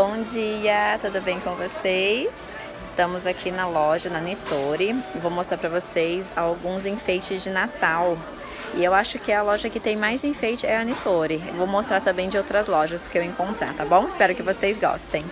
Bom dia, tudo bem com vocês? Estamos aqui na loja, na Nitori, e vou mostrar para vocês alguns enfeites de Natal. E eu acho que a loja que tem mais enfeite é a Nitori. Vou mostrar também de outras lojas que eu encontrar, tá bom? Espero que vocês gostem.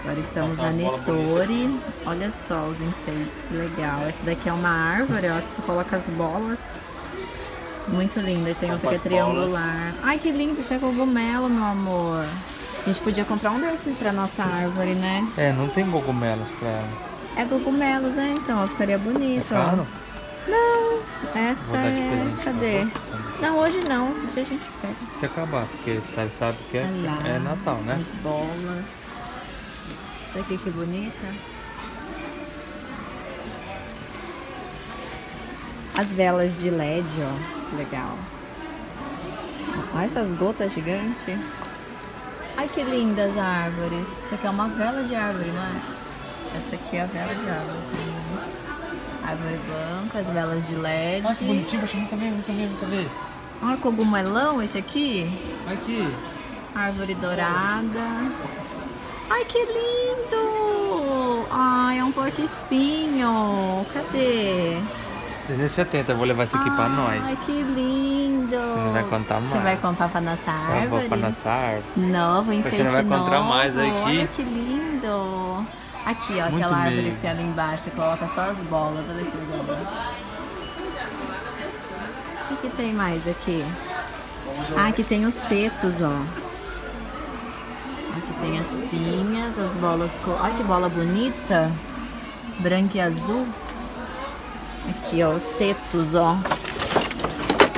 Agora estamos na Nitori. Olha só os enfeites, que legal. Essa daqui é uma árvore, ó. Você coloca as bolas. Muito linda. E tem outra que é triangular. Ai, que lindo. Isso é cogumelo, meu amor. A gente podia comprar um desses pra nossa árvore, né? É, não tem cogumelos pra ela. É cogumelos, é? Então, ó, ficaria bonito, É caro? ó. Não, essa Vou dar de é... Cadê? Não, hoje não. Dia a gente pega. Se acabar, porque sabe, sabe que é, é Natal, né? As bolas. Isso aqui que bonita. As velas de LED, ó. Que Legal. Olha essas gotas gigantes. Ai, que lindas as árvores. Isso aqui é uma vela de árvore, não é? Essa aqui é a vela de árvore. assim. Árvore branca, as velas de LED. Olha que bonitinho, baixinho, nunca vi, nunca vi, nunca vi. Olha, cogumelão esse aqui. Olha aqui. Árvore dourada. Ai, que lindo! Ai, é um porco espinho. Cadê? 370, eu vou levar isso aqui pra nós. Ai, que lindo! Você não vai contar mais. Você vai contar pra nossa Eu árvore? vou pra nossa árvore. Novo, enfeite Você não vai encontrar novo. mais aqui. Olha que lindo! Aqui, ó, Muito aquela árvore meio. que tem ali embaixo. Você coloca só as bolas. Olha que legal. O que, que tem mais aqui? Ah, aqui tem os setos, ó. Aqui tem as pinhas, as bolas. Olha que bola bonita. Branca e azul. Aqui, ó, os setos, ó.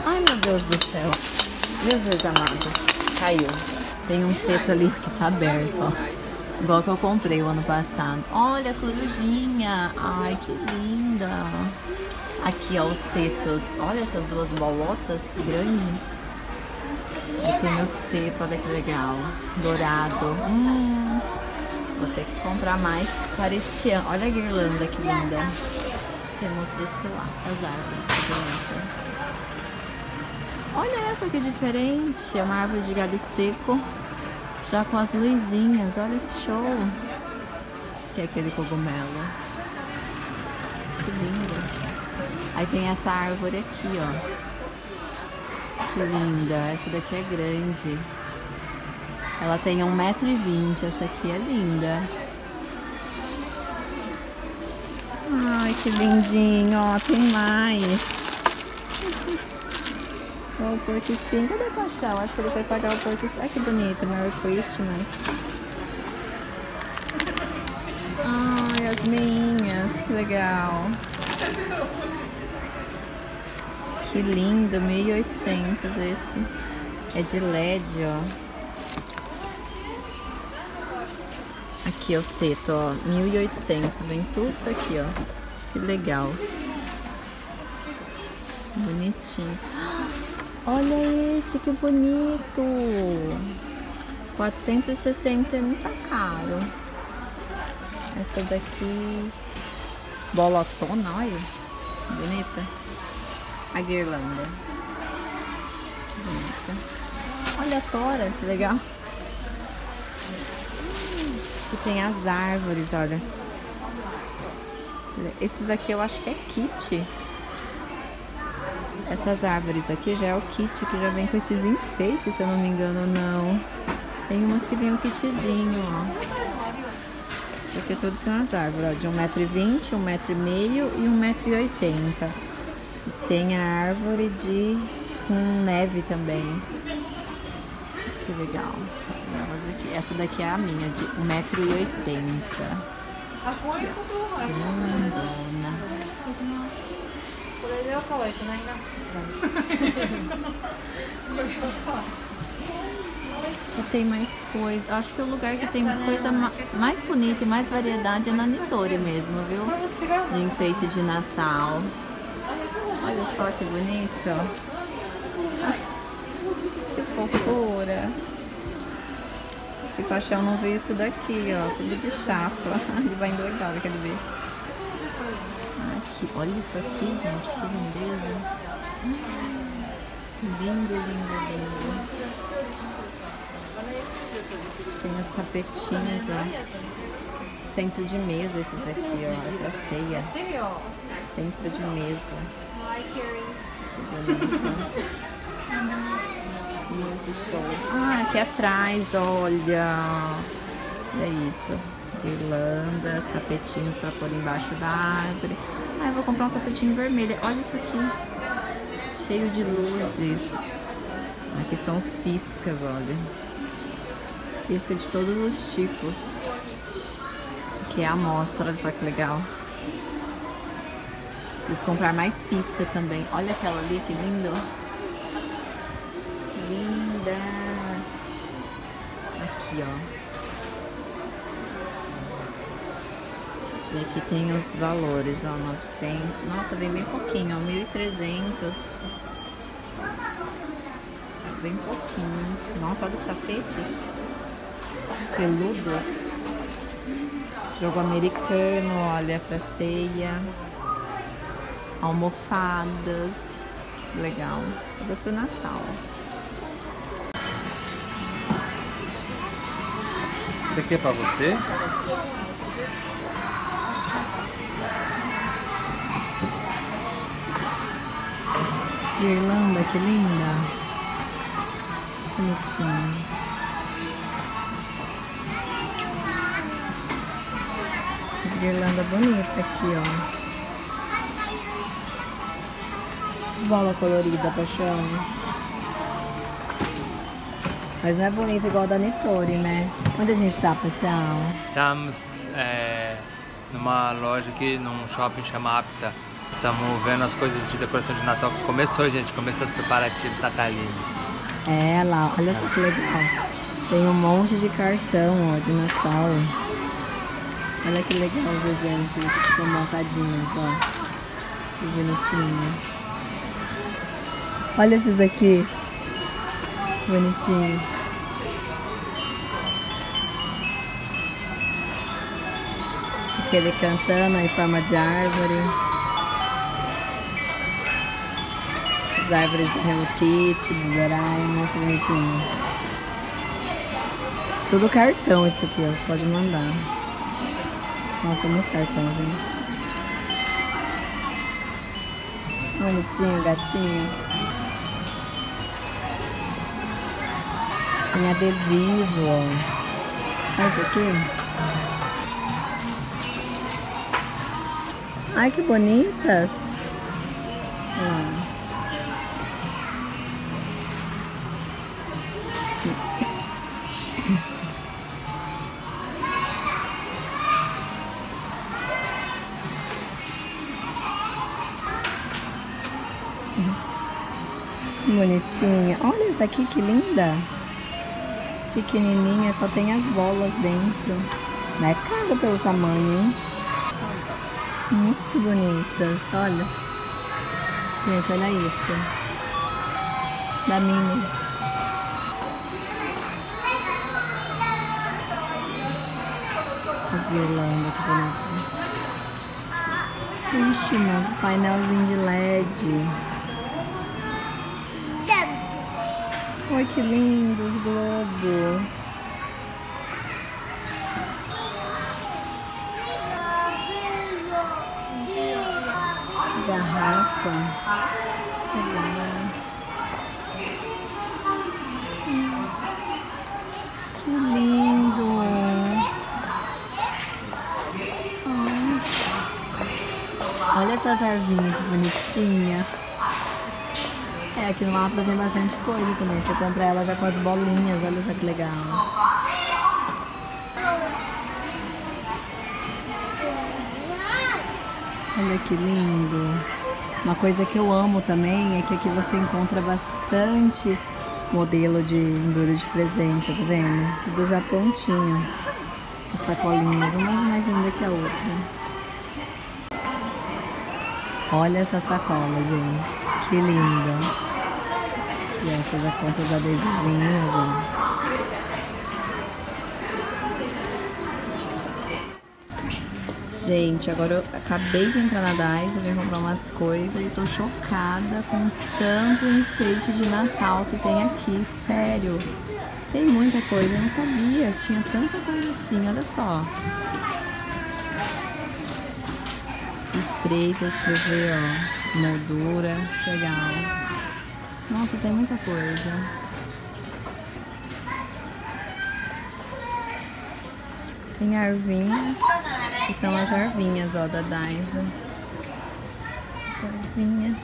Ai, meu Deus do céu. Jesus amado. Caiu. Tem um seto ali que tá aberto, ó. Igual que eu comprei o ano passado. Olha a corujinha. Ai, que linda. Aqui, ó, os setos. Olha essas duas bolotas, que grande. Aí tem o seto, olha que legal. Dourado. Hum, vou ter que comprar mais para este ano. Olha a guirlanda, que linda. Temos desse lado, as árvores. que. Olha essa que diferente. É uma árvore de galho seco. Já com as luzinhas. Olha que show. Que é aquele cogumelo. Que lindo. Aí tem essa árvore aqui, ó. Que linda. Essa daqui é grande. Ela tem 1,20m. Essa aqui é linda. Ai, que lindinho. Ó, tem mais. O porco espinho. Cadê o Paixão? Acho que ele foi pagar o porco espinho. Ai, que bonito. Merry Christmas. Ai, as meinhas. Que legal. Que lindo. 1800 esse. É de LED, ó. Aqui o seto, ó. 1800. Vem tudo isso aqui, ó. Que legal. Bonitinho. Olha esse, que bonito. 460 não tá caro. Essa daqui. Bolotona, olha. Bonita. A guirlanda. Bonita. Olha a tora, que legal. Aqui tem as árvores, olha. Esses aqui eu acho que é kit. Essas árvores aqui já é o kit que já vem com esses enfeites, se eu não me engano, não. Tem umas que vem um kitzinho, ó. Isso aqui tudo são as árvores, ó, de 1,20m, 1,5m e 1,80m. E tem a árvore de com neve também. Que legal. Elas aqui. Essa daqui é a minha, de 1,80m. Grandona. E tem mais coisa. Acho que o lugar que tem coisa ma- mais bonita e mais variedade é na Nitori mesmo, viu? De enfeite de Natal. Olha só que bonito. Que fofura. Esse paixão não vê isso daqui, ó. Tudo de chapa. Ele vai endoidar, quer ver? Aqui, olha isso aqui, gente. Que lindeza. Lindo, lindo, lindo. Tem os tapetinhos, ó. Centro de mesa esses aqui, ó. Pra ceia. Centro de mesa. Que bonito. Muito. Ah, aqui atrás, olha. É isso. Guirlandas, tapetinhos pra pôr embaixo da árvore. Ah, eu vou comprar um tapetinho vermelho. Olha isso aqui. Cheio de luzes. Aqui são os piscas, olha. Pisca de todos os tipos. Aqui é a amostra, olha só que legal. Preciso comprar mais pisca também. Olha aquela ali, que lindo. Aqui tem os valores, ó, 900. Nossa, vem bem pouquinho, ó, 1.300. Bem pouquinho. Nossa, olha os tapetes. Peludos. Jogo americano, olha, pra ceia. Almofadas. Legal. Tudo pro Natal. Isso aqui é pra você? Irlanda, que linda. Bonitinho. As guirlandas bonitas aqui, ó. As bolas coloridas, paixão. Mas não é bonita igual a da Nitori, né? Onde a gente tá, pessoal? Estamos é, numa loja aqui, num shopping chama Apta. Estamos vendo as coisas de decoração de Natal que começou, gente. Começou os preparativos natalinos. É, lá, olha só que legal. Tem um monte de cartão, ó, de Natal. Olha que legal os exemplos que estão montadinhos, ó. Que bonitinho. Olha esses aqui. Bonitinho. Aquele cantando em forma de árvore. As árvores do Hello Kitty, do Doraemon, bonitinho. Tudo cartão isso aqui, ó. Pode mandar. Nossa, muito cartão, gente. Bonitinho, gatinho. Tem adesivo, ó. Olha isso aqui. Ai, que bonitas. Bonitinha. Olha essa aqui que linda. Pequenininha, só tem as bolas dentro. Não é caro pelo tamanho, hein? Muito bonitas, olha. Gente, olha isso. Da Mini. As guirlandas, que bonito. Ixi, mas painelzinho de LED. Oi, que lindos globos. Garrafa. Que lindo. Olha essas arvinhas que bonitinha. É, aqui no mapa tem bastante coisa também. Você compra ela já com as bolinhas, olha só que legal. Olha que lindo. Uma coisa que eu amo também é que aqui você encontra bastante modelo de embrulho de presente, tá vendo? Tudo já prontinho. As sacolinhas, uma mais linda que a outra. Olha essa sacola, gente. Que linda. Essa já compra os adesivinhos, ó. Gente, agora eu acabei de entrar na Dais, eu vim comprar umas coisas e tô chocada com tanto enfeite de Natal que tem aqui, sério. Tem muita coisa, eu não sabia tinha tanta coisa assim, olha só. Spray pra escrever, ó, moldura, legal. Nossa, tem muita coisa. Tem arvinha, que são as arvinhas, ó, da Daiso. As arvinhas.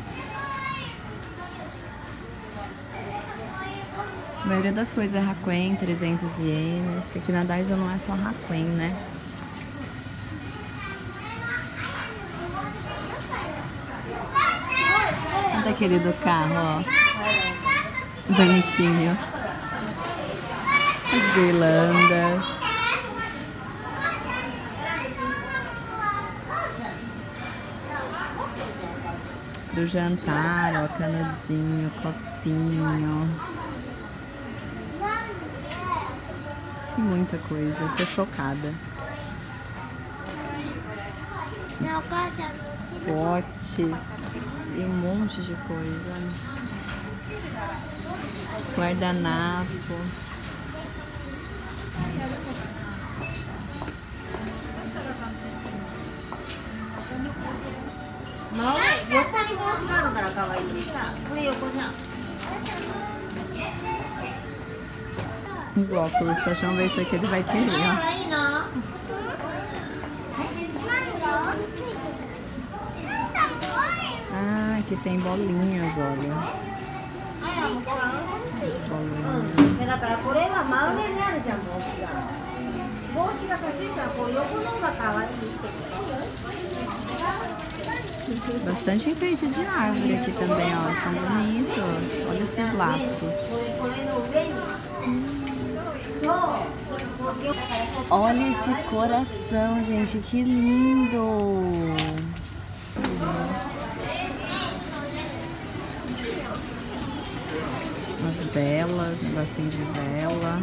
A maioria das coisas é Rakuen, 300 ienes, que aqui na Daiso não é só Rakuen, né? Aquele do carro, ó. Bonitinho. As guirlandas. do jantar, ó, canudinho, copinho. Muita coisa, tô chocada. Potes e um monte de coisa. Guardanapo. Não, eu como não os galos da aí, tá? Foi eu os óculos, pra ver se aqui ele vai querer, ó. aqui tem bolinhas, olha. Bastante enfeite de árvore aqui também, ó. São bonitos. Olha esses laços. Olha esse coração, gente. Que lindo! Velas, um negocinho de vela.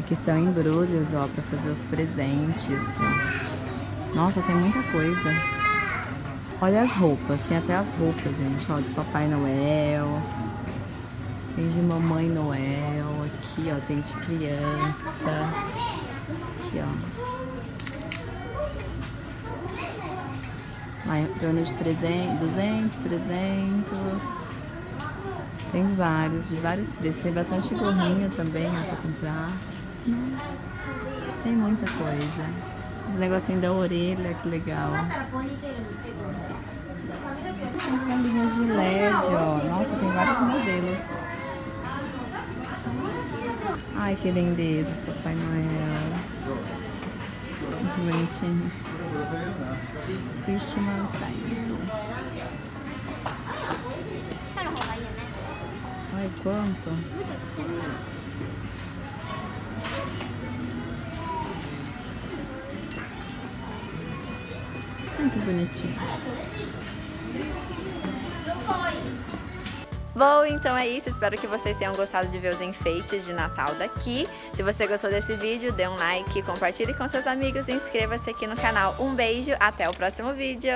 Aqui são embrulhos, ó, pra fazer os presentes. Nossa, tem muita coisa. Olha as roupas, tem até as roupas, gente, ó, de Papai Noel. Tem de Mamãe Noel, aqui, ó, tem de criança. Aqui, ó. Lá em torno de 300, 200, 300. Tem vários, de vários preços. Tem bastante gorrinho também, pra comprar. Tem muita coisa. Esse negocinho da orelha, que legal. As galinhas de LED, ó. Nossa, tem vários modelos. Ai, que lindezas, Papai Noel. Muito bonitinho. Christmas Daiso. Ai, quanto? Muito bonitinho. Bom, então é isso. Espero que vocês tenham gostado de ver os enfeites de Natal daqui. Se você gostou desse vídeo, dê um like, compartilhe com seus amigos e inscreva-se aqui no canal. Um beijo, até o próximo vídeo!